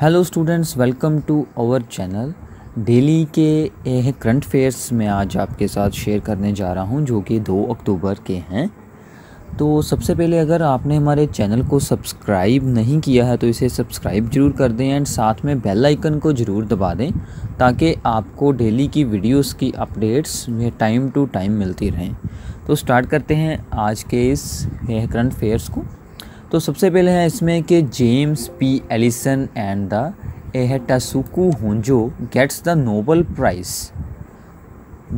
Hello students welcome to our channel daily के current affairs में आज आपके साथ शेयर करने जा रहा हूँ, जो कि 2 अक्टूबर के हैं। तो सबसे पहले अगर आपने हमारे चैनल को सब्सक्राइब नहीं किया है तो इसे सब्सक्राइब ज़रूर कर दें एंड साथ में बेल आइकन को ज़रूर दबा दें, ताकि आपको डेली की वीडियोस की अपडेट्स में टाइम टू टाइम मिलती रहें। तो स्टार्ट करते हैं आज के इस करंट अफेयर्स को। तो सबसे पहले है इसमें कि James P Allison and the Tasuku Honjo gets the Nobel prize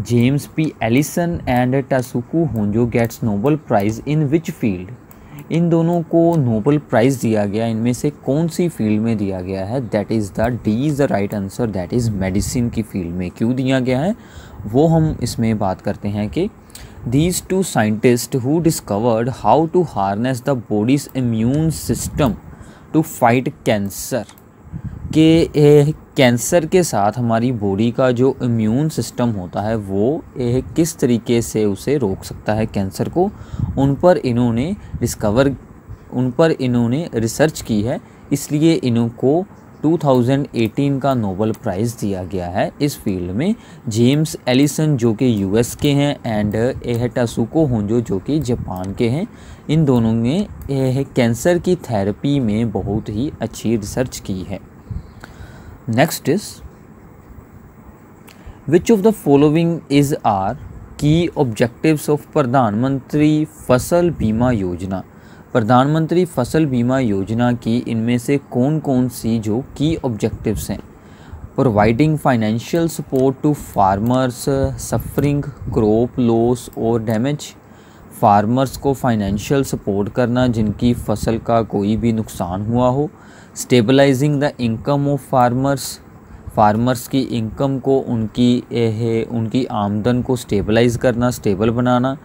James P Allison and Tasuku Honjo gets Nobel prize in which field इन दोनों को नोबल प्राइज़ दिया गया। इनमें से कौन सी फ़ील्ड में दिया गया है? That is the D is the right answer that is medicine की फ़ील्ड में क्यों दिया गया है? वो हम इसमें बात करते हैं कि These two scientists who discovered how to harness the body's immune system to fight cancer. के कैंसर के साथ हमारी बॉडी का जो इम्यून सिस्टम होता है वो ए, किस तरीके से उसे रोक सकता है कैंसर को उन पर इन्होंने डिस्कवर उन पर इन्होंने रिसर्च की है। इसलिए इनको 2018 का नोबल प्राइज़ दिया गया है इस फ़ील्ड में। जेम्स एलिसन जो कि यूएस के हैं एंड एहटासुको होंजो जो कि जापान के हैं, इन दोनों ने यह कैंसर की थेरेपी में बहुत ही अच्छी रिसर्च की है। Next is which of the following is are key objectives of Pradhan Mantri Fasal Bima योजना प्रधानमंत्री फ़सल बीमा योजना की इनमें से कौन कौन सी जो की ऑब्जेक्टिव्स हैं? Providing financial support to farmers suffering crop loss और डैमेज फार्मर्स को फाइनेंशियल सपोर्ट करना जिनकी फ़सल का कोई भी नुकसान हुआ हो. Stabilising the income of farmers farmers की इनकम को उनकी उनकी आमदन को स्टेबलाइज करना स्टेबल बनाना.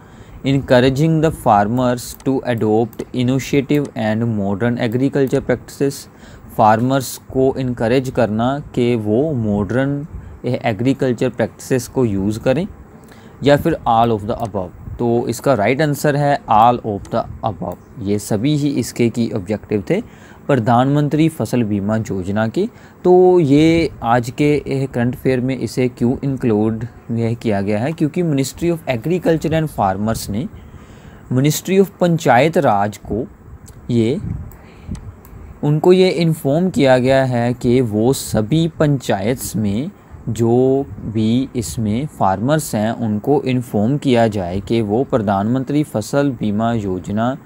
Encouraging the farmers to adopt initiative and modern agriculture practices. Farmers को इनक्रेज करना कि वो मॉडर्न एग्रीकल्चर प्रैक्टिसेस को यूज़ करें, या फिर आल ऑफ़ द अबव तो इसका राइट right आंसर है आल ऑफ़ द अबव ये सभी ही इसके की ऑब्जेक्टिव थे। प्रधानमंत्री फ़सल बीमा योजना की। तो ये आज के करंट फेयर में इसे क्यों इंक्लूड यह किया गया है? क्योंकि ministry of agriculture and farmers ने मिनिस्ट्री ऑफ़ पंचायत राज को ये, उनको ये इन्फॉर्म किया गया है कि वो सभी पंचायत में जो भी इसमें फार्मर्स हैं, उनको इन्फॉर्म किया जाए कि वो प्रधानमंत्री फ़सल बीमा योजना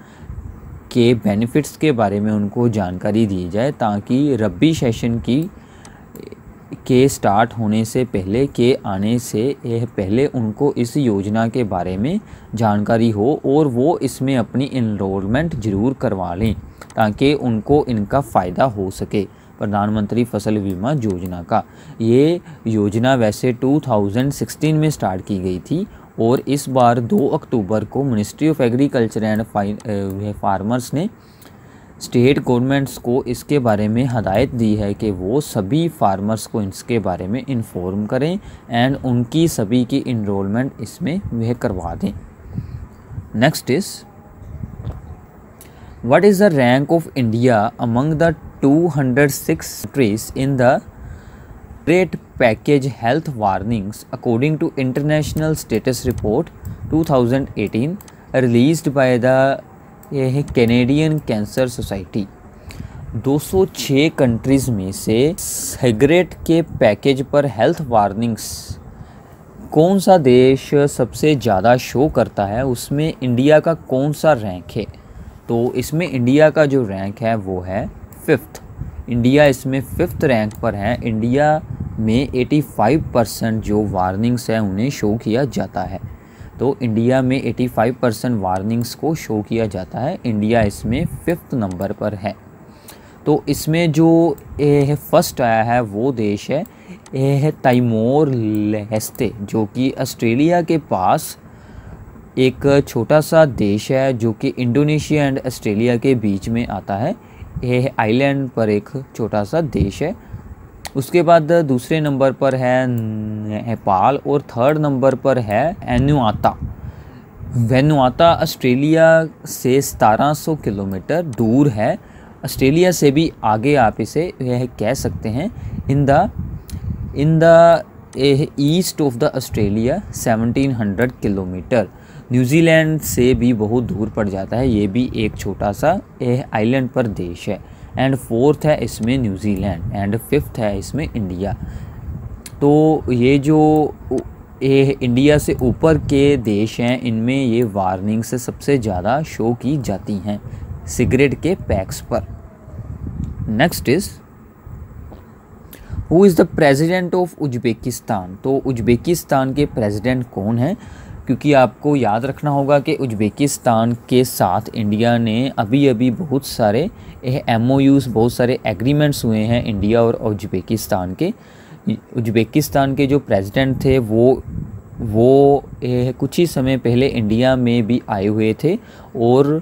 के बेनिफिट्स के बारे में उनको जानकारी दी जाए ताकि रबी सेशन की के स्टार्ट होने से पहले, के आने से, यह पहले उनको इस योजना के बारे में जानकारी हो और वो इसमें अपनी इनरोलमेंट ज़रूर करवा लें ताकि उनको इनका फ़ायदा हो सके प्रधानमंत्री फ़सल बीमा योजना का। ये योजना वैसे 2016 में स्टार्ट की गई थी और इस बार 2 अक्टूबर को ministry of agriculture and farmers ने स्टेट गवर्नमेंट्स को इसके बारे में हदायत दी है कि वो सभी फार्मर्स को इसके बारे में इन्फॉर्म करें एंड उनकी सभी की इनरोलमेंट इसमें वह करवा दें। Next is what is the rank of India among the 206 countries in the Great Package Health Warnings according to International Status Report 2018 released by the Canadian cancer society 206 countries में से cigarette के package पर health warnings कौन सा देश सबसे ज़्यादा show करता है? उसमें इंडिया का कौन सा रैंक है? तो इसमें इंडिया का जो रैंक है वो है फिफ्थ इंडिया इसमें फिफ्थ रैंक पर है. इंडिया में 85 परसेंट जो वार्निंग्स हैं, उन्हें शो किया जाता है। तो इंडिया में 85 परसेंट वार्निंग्स को शो किया जाता है। इंडिया इसमें फिफ्थ नंबर पर है। तो इसमें जो फ़र्स्ट आया है, वो देश है, यह है ताइमोर जो कि ऑस्ट्रेलिया के पास एक छोटा सा देश है, जो कि इंडोनेशिया एंड ऑस्ट्रेलिया के बीच में आता है। यह आइलैंड पर एक छोटा सा देश है। उसके बाद दूसरे नंबर पर है नेपाल और थर्ड नंबर पर है एनुआता। वेनुआता ऑस्ट्रेलिया से 1700 किलोमीटर दूर है। ऑस्ट्रेलिया से भी आगे आप इसे यह कह सकते हैं। In the in the east of the Australia 1700 kilometre. New Zealand से भी बहुत दूर पड़ जाता है। ये भी एक छोटा सा आइलैंड पर देश है। एंड फोर्थ है इसमें न्यूजीलैंड, एंड फिफ्थ है इसमें इंडिया। तो ये जो ये इंडिया से ऊपर के देश हैं, इनमें ये वार्निंग से सबसे ज़्यादा शो की जाती हैं सिगरेट के पैक्स पर। Next is who is the president of Uzbekistan? तो उज्बेकिस्तान के प्रेसिडेंट कौन हैं? क्योंकि आपको याद रखना होगा कि उज्बेकिस्तान के साथ इंडिया ने अभी अभी बहुत सारे एम ओ बहुत सारे एग्रीमेंट्स हुए हैं इंडिया और उज्बेकिस्तान के। उज्बेकिस्तान के जो प्रेसिडेंट थे, वो वो कुछ ही समय पहले इंडिया में भी आए हुए थे और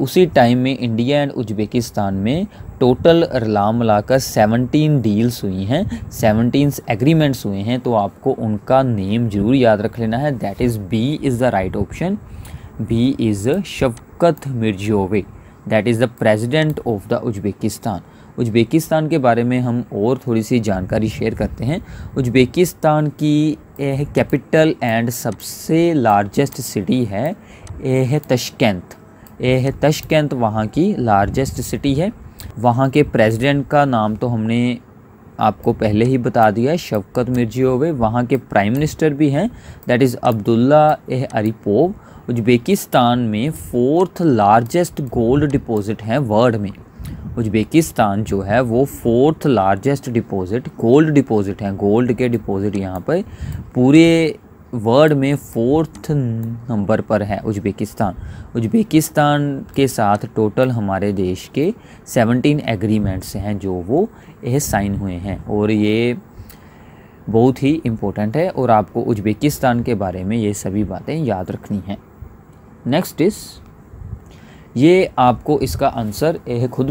उसी टाइम में इंडिया एंड उज्बेकिस्तान में टोटल रला मिलाकर सेवनटीन डील्स हुई हैं सेवनटीन एग्रीमेंट्स हुए हैं तो आपको उनका नेम ज़रूर याद रख लेना है। That is B is the right option B is Shavkat Mirziyoyev that is the president of the Uzbekistan Uzbekistan के बारे में हम और थोड़ी सी जानकारी शेयर करते हैं। उज्बेकिस्तान की यह कैपिटल एंड सबसे लार्जेस्ट सिटी है, यह तशकंत ये है तशकंत, वहाँ की लार्जेस्ट सिटी है। वहाँ के प्रेसिडेंट का नाम तो हमने आपको पहले ही बता दिया है शवकत मिर्जियोवे वहाँ के प्राइम मिनिस्टर भी हैं that is Abdulla uh Aripov. Uzbekistan में फोर्थ लार्जेस्ट गोल्ड डिपॉजिट है वर्ल्ड में। उज्बेकिस्तान जो है, वो fourth largest deposit gold deposit है गोल्ड के डिपॉजिट यहाँ पर। पूरे वर्ल्ड में फोर्थ नंबर पर है उज्बेकिस्तान। उज्बेकिस्तान के साथ टोटल हमारे देश के 17 एग्रीमेंट्स हैं जो वो ये साइन हुए हैं। और ये बहुत ही इम्पोर्टेंट है और आपको उज्बेकिस्तान के बारे में ये सभी बातें याद रखनी हैं। नेक्स्ट इज़ ये आपको इसका आंसर, यह खुद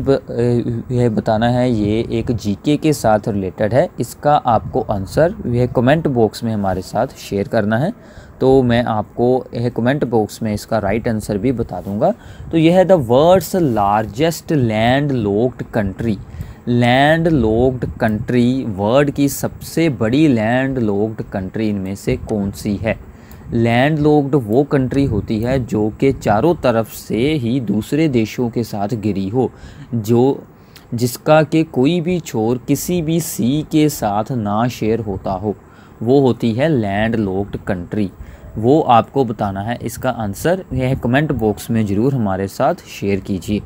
यह बताना है, ये एक जीके के साथ रिलेटेड है। इसका आपको आंसर, यह कमेंट बॉक्स में हमारे साथ शेयर करना है। तो मैं आपको, यह कमेंट बॉक्स में इसका राइट आंसर भी बता दूँगा। तो यह है the world's largest landlocked country. Landlocked country, world की सबसे बड़ी लैंड लोक्ड कंट्री इनमें से कौन सी है? लैंड लॉक्ड वो कंट्री होती है जो कि चारों तरफ़ से ही दूसरे देशों के साथ गिरी हो, जो जिसका कि कोई भी छोर किसी भी सी के साथ ना शेयर होता हो। वो होती है लैंड लॉक्ड कंट्री। वो आपको बताना है। इसका आंसर यह कमेंट बॉक्स में ज़रूर हमारे साथ शेयर कीजिए।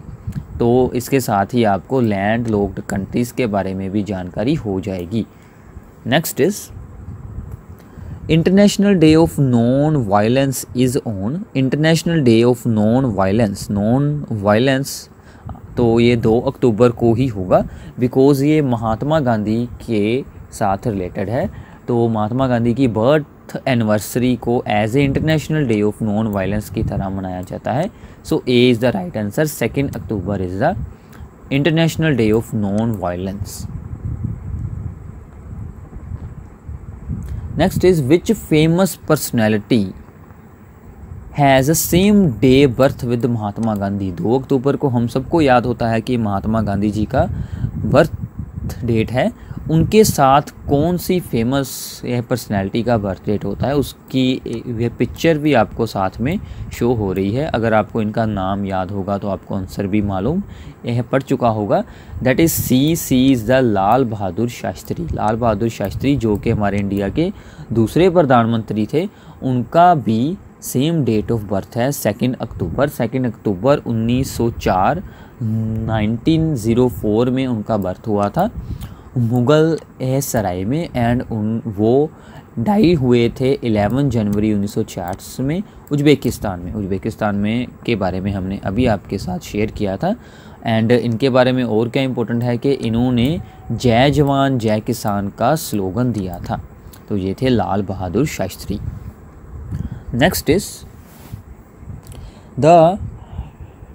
तो इसके साथ ही आपको लैंड लॉक्ड कंट्रीज़ के बारे में भी जानकारी हो जाएगी। Next is international day of non violence is on international day of non violence non violence तो ये दो अक्टूबर को ही होगा बिकॉज़ ये महात्मा गांधी के साथ रिलेटेड है। तो महात्मा गांधी की बर्थ एनिवर्सरी को as a international day of non violence की तरह मनाया जाता है। So A is the right answer second October is the international day of non violence next is which famous personality has a same day birth with Mahatma Gandhi दो अक्टूबर को हम सबको याद होता है कि महात्मा गांधी जी का बर्थ डेट है। उनके साथ कौन सी फ़ेमस पर्सनैलिटी का बर्थ डेट होता है, उसकी यह पिक्चर भी आपको साथ में शो हो रही है। अगर आपको इनका नाम याद होगा तो आपको आंसर भी मालूम, यह पढ़ चुका होगा। That is C C is the Lal Bahadur Shastri. Lal Bahadur Shastri जो कि हमारे इंडिया के दूसरे प्रधानमंत्री थे, उनका भी सेम डेट ऑफ़ बर्थ है सेकेंड अक्टूबर सेकेंड अक्टूबर 1904 1904 में उनका बर्थ हुआ था। मुग़ल है सराय में एंड उन, वो डाई हुए थे 11 जनवरी उन्नीस में उज्बेकिस्तान में। उज्बेकिस्तान में के बारे में हमने अभी आपके साथ शेयर किया था। एंड इनके बारे में और क्या इम्पोर्टेंट है कि इन्होंने जय जवान, जय किसान का स्लोगन दिया था। तो ये थे Lal Bahadur Shastri. Next is the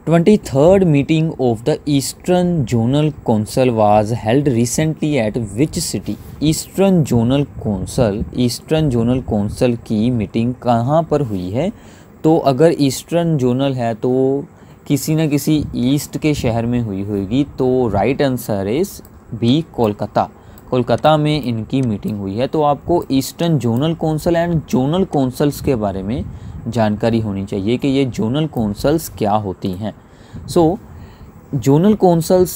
23rd meeting of the Eastern Zonal Council was held recently at which city? Eastern Zonal Council Eastern Zonal Council की मीटिंग कहाँ पर हुई है? तो अगर ईस्टर्न जोनल है तो किसी न किसी ईस्ट के शहर में हुई होगी तो right answer is B, Kolkata. Kolkata में इनकी मीटिंग हुई है। तो आपको eastern zonal council and zonal councils के बारे में जानकारी होनी चाहिए कि ये जोनल कौंसल्स क्या होती हैं। सो जोनल कौंसल्स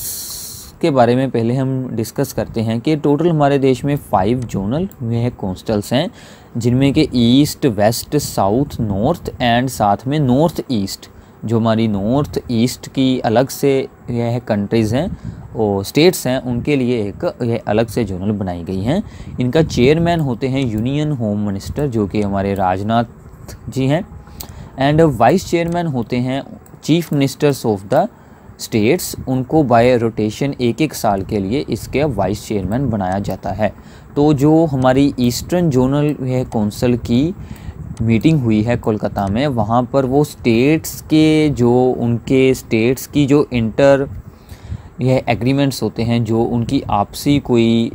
के बारे में पहले हम डिस्कस करते हैं कि टोटल हमारे देश में फाइव जोनल वह कौंसल्स हैं, जिनमें के east, west, south, north and साथ में नॉर्थ ईस्ट, जो हमारी नॉर्थ ईस्ट की अलग से यह कंट्रीज़ हैं और स्टेट्स हैं, उनके लिए एक यह अलग से जोनल बनाई गई हैं। इनका चेयरमैन होते हैं यूनियन होम मिनिस्टर, जो कि हमारे राजनाथ जी हैं एंड वाइस चेयरमैन होते हैं chief ministers of the states उनको बाय रोटेशन एक एक साल के लिए इसके वाइस चेयरमैन बनाया जाता है। तो जो हमारी ईस्टर्न जोनल कौंसल की मीटिंग हुई है कोलकाता में, वहाँ पर वो स्टेट्स के जो, उनके स्टेट्स की जो इंटर यह एग्रीमेंट्स होते हैं, जो उनकी आपसी कोई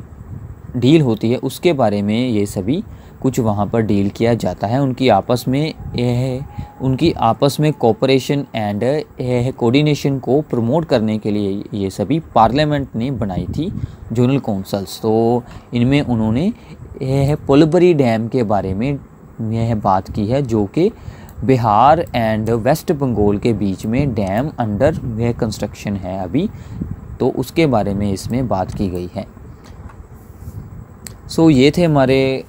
डील होती है, उसके बारे में ये सभी कुछ वहाँ पर डील किया जाता है। उनकी आपस में यह उनकी आपस में कोऑपरेशन एंड यह कोऑर्डिनेशन को प्रमोट करने के लिए ये सभी पार्लियामेंट ने बनाई थी जोनल काउंसल्स तो इनमें उन्होंने यह पुलबरी डैम के बारे में यह बात की है जो कि बिहार एंड वेस्ट बंगाल के बीच में डैम अंडर यह कंस्ट्रक्शन है अभी। तो उसके बारे में इसमें बात की गई है। सो so, ये थे हमारे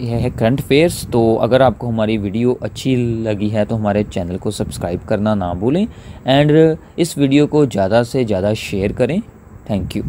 यह है करंट अफेयर्स तो अगर आपको हमारी वीडियो अच्छी लगी है तो हमारे चैनल को सब्सक्राइब करना ना भूलें। एंड इस वीडियो को ज़्यादा से ज़्यादा शेयर करें। Thank you.